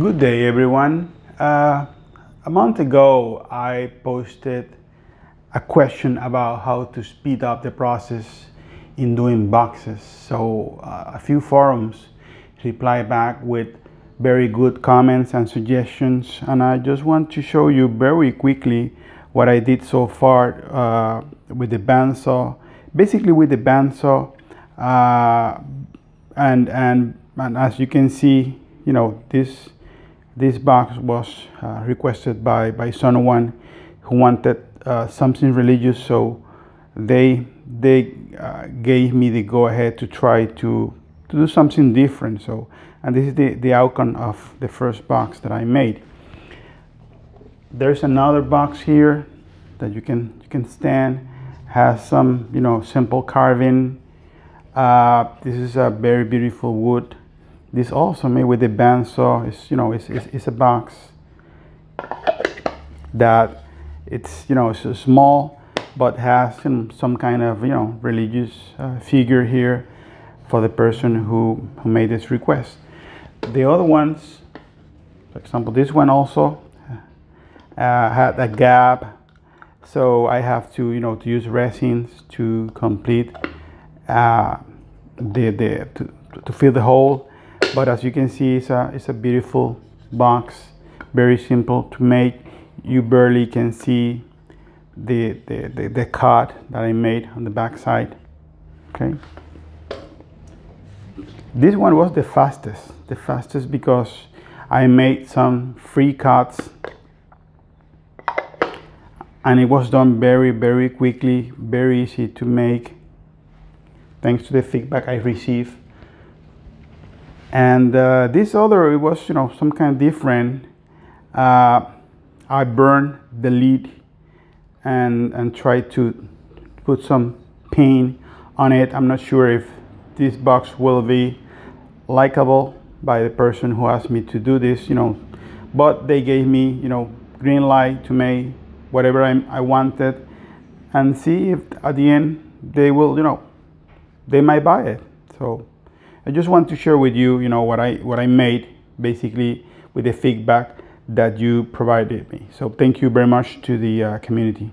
Good day, everyone. Uh, a month ago, I posted a question about how to speed up the process in doing boxes. So uh, a few forums replied back with very good comments and suggestions. And I just want to show you very quickly what I did so far uh, with the bandsaw. Basically with the bandsaw, uh, and, and, and as you can see, you know, this, this box was uh, requested by, by someone who wanted uh, something religious. So they, they uh, gave me the go ahead to try to, to do something different. So and this is the, the outcome of the first box that I made. There's another box here that you can you can stand, has some you know simple carving. Uh, this is a very beautiful wood. This also made with the bandsaw. It's you know it's, it's, it's a box that it's you know it's small but has some, some kind of you know religious uh, figure here for the person who, who made this request the other ones, for example, this one also uh, had a gap. So I have to, you know, to use resins to complete uh, the, the to, to fill the hole. But as you can see, it's a, it's a beautiful box, very simple to make. You barely can see the, the, the, the cut that I made on the back side, okay? This one was the fastest, the fastest because I made some free cuts and it was done very, very quickly, very easy to make thanks to the feedback I received. And uh, this other, it was, you know, some kind of different. Uh, I burned the lid and, and tried to put some paint on it. I'm not sure if this box will be likable by the person who asked me to do this, you know, but they gave me, you know, green light to make whatever I, I wanted and see if at the end they will, you know, they might buy it. So I just want to share with you, you know, what I, what I made basically with the feedback that you provided me. So thank you very much to the uh, community.